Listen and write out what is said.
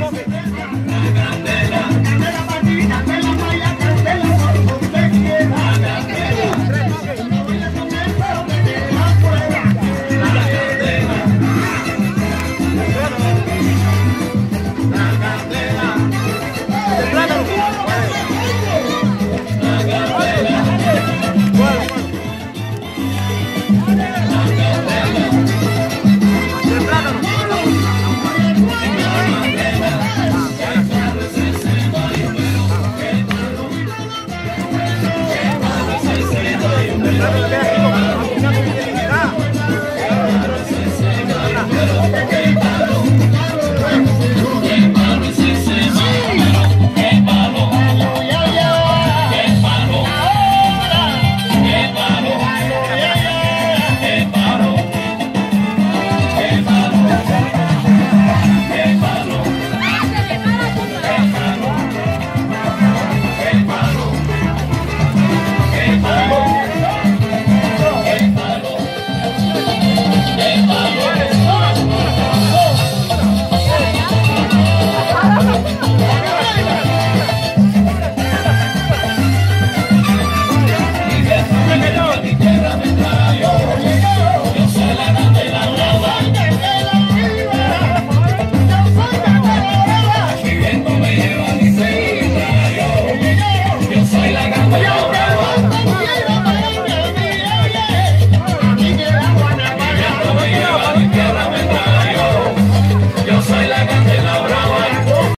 Love it. Guarda,